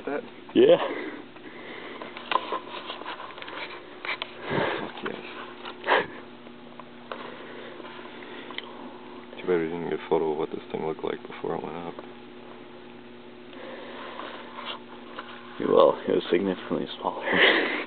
get that? Yeah. Yes. Too bad we didn't get a photo of what this thing looked like before it went up. Well, it was significantly smaller.